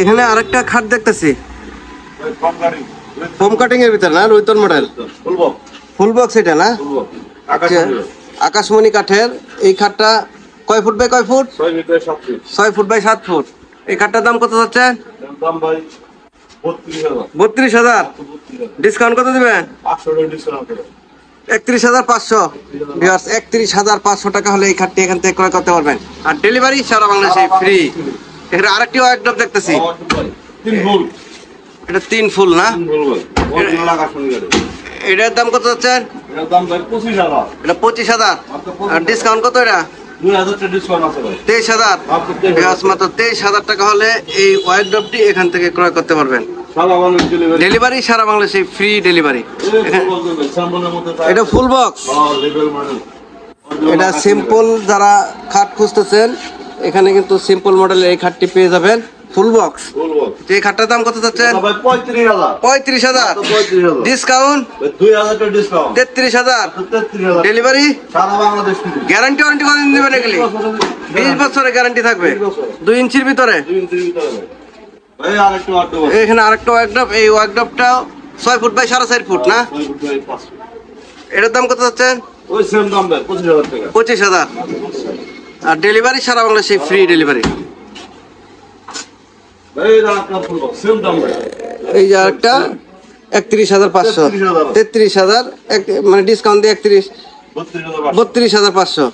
এখানে আরেকটা খাট দেখতেছি। ওই কম গাড়ি ফোম কাটিং এর ভিতরে না রৈতন মডেল ফুল বক্স এটা না? আকাশমণি কাঠের এই খাটটা কয় ফুট বাই কয় ফুট? ছয় ফিট। বাই সাত ফুট। এই খাটটার দাম কত যাচ্ছে? বত্রিশ হাজার। ডিসকাউন্ট কত দিবেন একত্রিশ হাজার পাঁচশো। একত্রিশ হাজার পাঁচশো টাকা হলে এই খাটটি এখান থেকে ক্রয় করতে পারবেন। আর ডেলিভারি সারা বাংলাদেশে ফ্রি এখানে আরেকটি ওয়ার্কডপ দেখতেছি। তিন ভুল এটা তিন ফুল না? মনি এটার দাম কত যাচ্ছে? এর দাম ভাই পঁচিশ হাজার। এটা পঁচিশ হাজার। আর ডিসকাউন্ট কত এটা? তেইশ হাজার। মাত্র 23,000 বিয়ার্স মাত্র তেইশ হাজার টাকা হলে এই ওয়ার্কডপটি এখান থেকে ক্রয় করতে পারবেন। ডেলিভারি ডেলিভারি সারা বাংলাদেশে ফ্রি ডেলিভারি এটা ফুল বক্স এটা সিম্পল যারা খাট খুঁজতেছেন এখানে কিন্তু সিম্পল মডেলের এই খাটটি পেয়ে যাবেন। ফুল বক্স এই খাটটার দাম কত চাচ্ছেন? পঁয়ত্রিশ হাজার। ডিসকাউন্ট তেত্রিশ হাজার। ডেলিভারি গ্যারান্টি ওয়ারেন্টি কতদিন দেবেন এগুলি? বিশ বছরের গ্যারান্টি থাকবে। দুই ইঞ্চির ভিতরে। এখানে আরেকটা ওয়ার্কডপ এই ওয়ার্কডপটা ছয় ফুট বাই সাড়ে চার ফুট না। এটার দাম কত চাচ্ছেন? পঁচিশ হাজার। আর ডেলিভারি সারা বাংলাদেশে ফ্রি ডেলিভারি এই যে আরেকটা একত্রিশ হাজার পাঁচশো। তেত্রিশ হাজার মানে ডিসকাউন্ট দিয়ে একত্রিশ বত্রিশ হাজার পাঁচশো।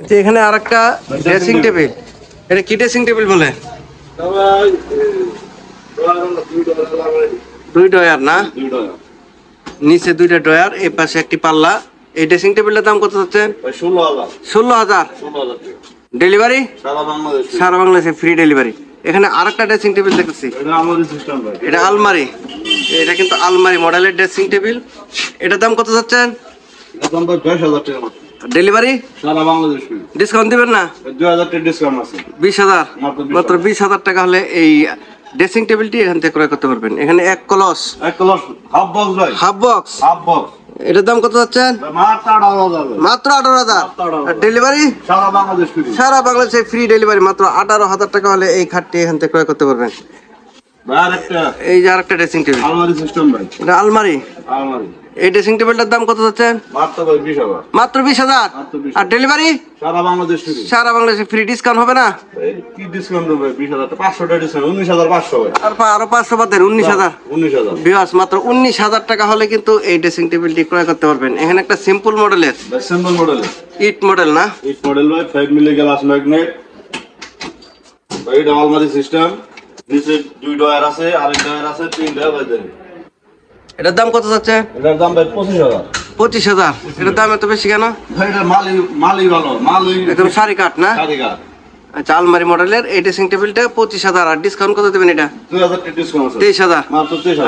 আচ্ছা, এখানে আর একটা ড্রেসিং টেবিল এটা কি ড্রেসিং টেবিল বলে? এ, দুই ডয়ার না? নিচে দুইটা ডয়ার এই পাশে একটি পাল্লা। এই ড্রেসিং টেবিলটার দাম কত হচ্ছে ষোলো হাজার। ডেলিভারি সারা বাংলাদেশ। ফ্রি ডেলিভারি এখানে আর একটা ড্রেসিং টেবিল দেখতেছি। এটা আলমারি। এটা কিন্তু আলমারি মডেলের ড্রেসিং টেবিল এটার দাম কত যাচ্ছেন। ডেলিভারি সারা বাংলাদেশ। ডিসকাউন্ট দিবেন না? ডিসকাউন্ট আছে। বিশ হাজার। মাত্র বিশ হাজার। টাকা হলে এই ড্রেসিং টেবিলটি এখান থেকে ক্রয় করতে পারবেন। এখানে এক কলস এক class half box half box half box এটার দাম কত যাচ্ছেন? মাত্র আঠারো হাজার। ভাই। মাত্র আঠারো হাজার। মাত্র 18,000 আর ডেলিভারি সারা বাংলাদেশ ফ্রি ডেলিভারি মাত্র আঠারো হাজার টাকা হলে এই খাটটি এখান থেকে ক্রয় করতে পারবেন। এই যে আরেকটা ড্রেসিং টেবিল আলমারি সিস্টেম ভাই। এটা আলমারি। আলমারি। এই ড্রেসিং টেবিলটার দাম কত যাচ্ছেন মাত্র বিশ হাজার। মাত্র বিশ হাজার? মাত্র 20,000 আর ডেলিভারি সারা বাংলাদেশ সারা বাংলাদেশে ফ্রি ডিসকাউন্ট হবে না? কি ডিসকাউন্ট দেবে বিশ হাজার। পাঁচশো ডিসকাউন্ট উনিশ হাজার পাঁচশো আর আরও পাঁচশো উনিশ হাজার। উনিশ হাজার। বিয়াস মাত্র উনিশ হাজার টাকা হলে কিন্তু এই ড্রেসিং টেবিলটি ক্রয় করতে পারবেন। এখানে একটা সিম্পল মডেলের সিম্পল মডেল ইট মডেল না? এইট মডেল ভাই ফাইভ মিলি গ্লাস ম্যাগনেট আলমারি সিস্টেম নিচে দুই ডয়ার আছে আরেক ডয়ার আছে তিন ডয়ার দেন। এটার দাম কত যাচ্ছে? এটার দাম ভাই পঁচিশ হাজার। পঁচিশ হাজার। এটার দাম এত বেশি কেন? একদম সারি কাঠ না? আচ্ছা আলমারি মডেলের এই ড্রেসিং টেবিলটা পঁচিশ হাজার। আর ডিসকাউন্ট কত দেবেন এটা? তেইশ হাজার।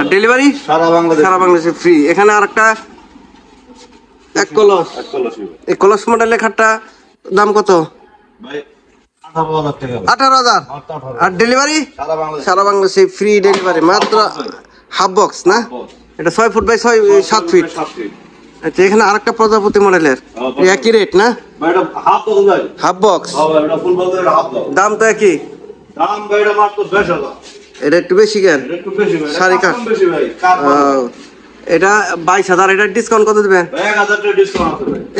আর ডেলিভারি সারা বাংলাদেশ। সারা বাংলাদেশে ফ্রি এখানে আর একটা এক কলস। এক কলসি এই কলস মডেলের খাটটা দাম কত? আঠারো হাজার আর ডেলিভারি সারা বাংলাদেশে। ফ্রি ডেলিভারি মাত্র হাফ বক্স না? এটা ছয় ফুট বাই ছয় সাত ফিট আচ্ছা এখানে আরেকটা প্রজাপতি মডেলের একই রেট না? হাফ বক্স হ্যাঁ এটা বক্স এটা দাম তো একই এটা এটা একটু বেশি কেন? এটা সাড়ে এটা কাঠ। এটা বাইশ হাজার এটার ডিসকাউন্ট কত দেবেন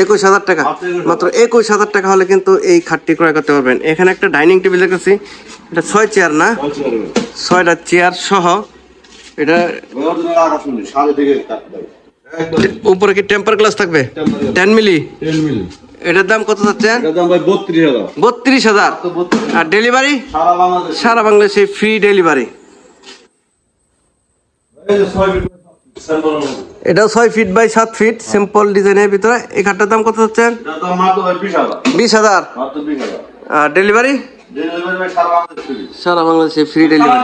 একুশ হাজার টাকা। মাত্র একুশ হাজার। টাকা হলে কিন্তু এই খাটটি ক্রয় করতে পারবেন। এখানে একটা ডাইনিং টেবিল দেখতেছি। এটা ছয় চেয়ার না? ছয়টা চেয়ার সহ এটা উপরে কি টেম্পার গ্লাস থাকবে? টেন মিলি এটার দাম কত যাচ্ছে? এটার দাম ভাই বত্রিশ হাজার। আর ডেলিভারি সারা বাংলাদেশ। সারা বাংলাদেশে ফ্রি ডেলিভারি যে ছয় ফিট বাই সাত ফিট সিম্পল ডিজাইনের ভিতরে। এই খাটটার দাম কত ভাই বিশ হাজার। আর ডেলিভারি সারা বাংলাদেশ ফ্রি ডেলিভারি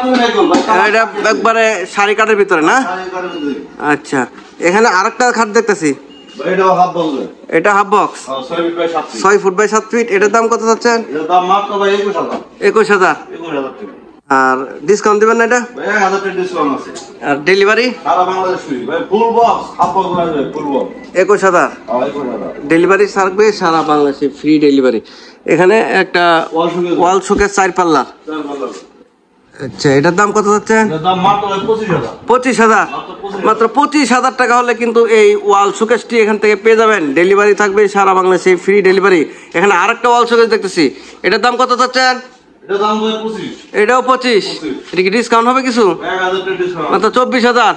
এটা একবারে শাড়ি কাঠের ভিতরে না। আচ্ছা। এখানে আরেকটা খাট দেখতেছি। বক্স এটা হাফ বক্স হ্যাঁ, ছয় ফিট বাই সাত ফিট ছয় ফুট বাই সাত ফিট এটার দাম কত যাচ্ছেন ভাই একুশ হাজার। আর ডিসকাউন্ট দিবেন না এটা? আর ডেলিভারি বক্স বক্স বক্স একুশ হাজার। হ্যাঁ ডেলিভারি থাকবে সারা বাংলাদেশে ফ্রি ডেলিভারি এখানে একটা ওয়াল শোকেস। চার পাল্লা আচ্ছা এটার দাম কত ভাই পঁচিশ হাজার। মাত্র পঁচিশ হাজার। টাকা হলে কিন্তু এই ওয়াল শোকেসটি এখান থেকে পেয়ে যাবেন। ডেলিভারি থাকবে সারা বাংলাদেশে ফ্রি ডেলিভারি এখানে আরেকটা ওয়াল শোকেস দেখতেছি। এটার দাম কত পঁচিশ। এটাও পঁচিশ। এটা কি ডিসকাউন্ট হবে কিছু? মাত্র চব্বিশ হাজার।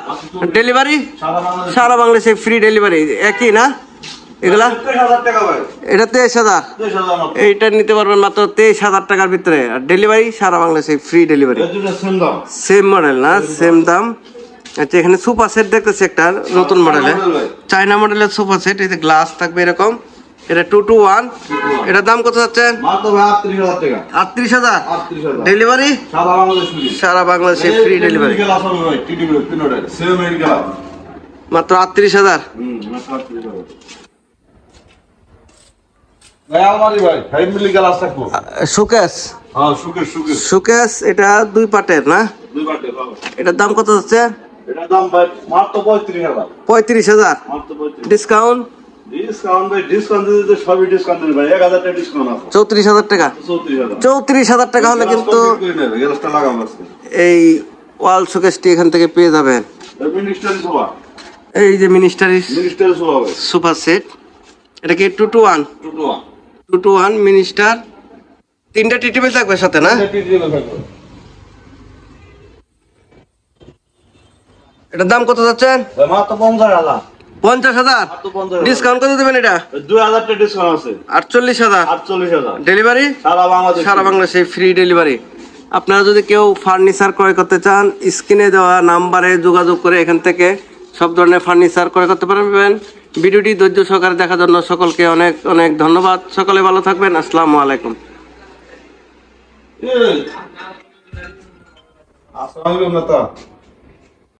ডেলিভারি সারা বাংলাদেশে। ফ্রি ডেলিভারি একই না? এগুলা? এটা তেইশ হাজার। এইটা নিতে পারবেন মাত্র তেইশ হাজার টাকার ভিতরে। আর ডেলিভারি সারা বাংলাদেশে ফ্রি ডেলিভারি সেম মডেল না? সেম দাম। আচ্ছা এখানে সুপার সেট দেখতেছি একটা নতুন মডেলে চায়না মডেলের সুপার সেট যে গ্লাস থাকবে এরকম। এটা টু টু ওয়ান এটার দাম কত যাচ্ছেন আটত্রিশ হাজার ডেলিভারি সারা বাংলাদেশ ফ্রি ডেলিভারি মাত্র আটত্রিশ হাজার হুম মাত্র আটত্রিশ হাজার ভাই আলমারি ভাই ফাইভ মিলি গ্লাস থাকব সুকেস হ্যাঁ সুকের সুকের সুকেস এটা দুই পাটের না? বাবা এটার দাম কত যাচ্ছে পঁয়ত্রিশ হাজার। ডিসকাউন্ট চৌত্রিশ হাজার টাকা? চৌত্রিশ হাজার। টাকা হলে কিন্তু এই ওয়াল শোকেসটি এখান থেকে পেয়ে যাবেন। এই যে মিনিস্টারি সুপার সেট। এটা কি two two one? Two two two one minister তিনটা টি টেবিল থাকবে সাথে না? এটার দাম কত যাচ্ছেন পঞ্চাশ হাজার। পঞ্চাশ ডিসকাউন্ট কত দেবেন এটা? দুই হাজার ডিসকাউন্ট আছে। আটচল্লিশ হাজার? আটচল্লিশ হাজার। ডেলিভারি সারা বাংলাদেশ সারা বাংলাদেশে ফ্রি ডেলিভারি আপনারা যদি কেউ ফার্নিচার ক্রয় করতে চান স্ক্রিনে দেওয়া নাম্বারে যোগাযোগ করে এখান থেকে সব ধরনের ফার্নিচার ক্রয় করতে পারবেন। ভিডিওটি ধৈর্য সহকারে দেখার জন্য সকলকে অনেক অনেক ধন্যবাদ। সকলে ভালো থাকবেন। আসসালামু আলাইকুম। আসসালামু আলাইকুম